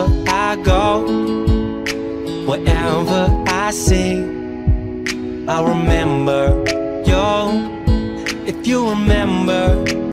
Wherever I go, wherever I see, I remember you. If you remember